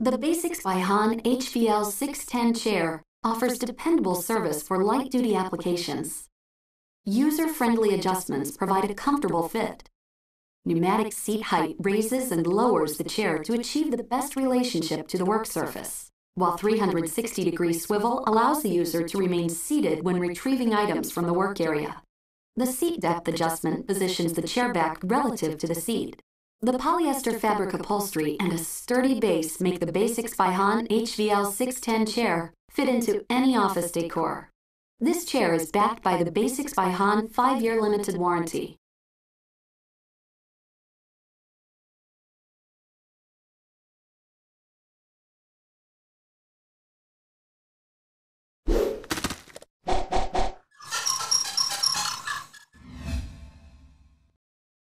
The Basyx by HON HVL 610 chair offers dependable service for light-duty applications. User-friendly adjustments provide a comfortable fit. Pneumatic seat height raises and lowers the chair to achieve the best relationship to the work surface, while 360-degree swivel allows the user to remain seated when retrieving items from the work area. The seat depth adjustment positions the chair back relative to the seat, the polyester fabric upholstery and a sturdy base make the Basyx by HON HVL 610 chair fit into any office decor. This chair is backed by the Basyx by HON 5-year limited warranty.